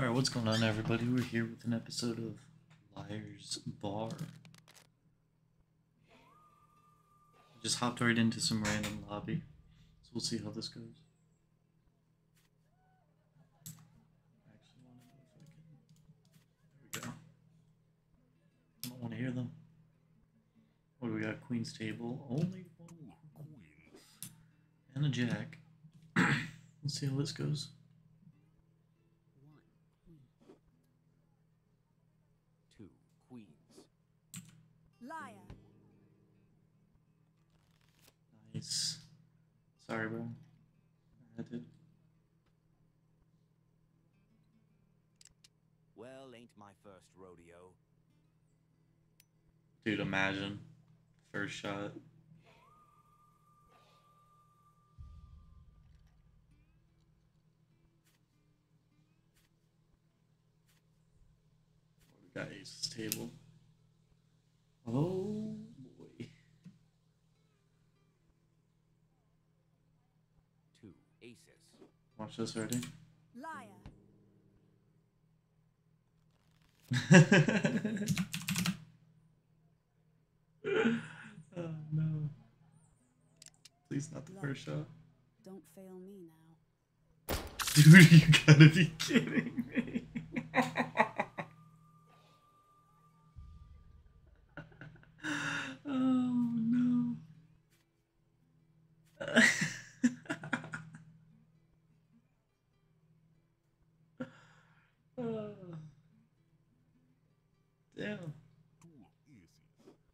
Alright, what's going on, everybody? We're here with an episode of Liar's Bar. Just hopped right into some random lobby, so we'll see how this goes. There we go. Don't want to hear them. What do we got? Queen's table. Only one queen. And a jack. Let's see how this goes. Two queens. Liar. Nice. Sorry, bro. I had to. Well, ain't my first rodeo. Dude, imagine. First shot. We got table. Oh boy. Two aces. Watch this already. Liar. oh no. Please not the Look. first shot. Don't fail me now. Dude, you gotta be kidding me. Yeah.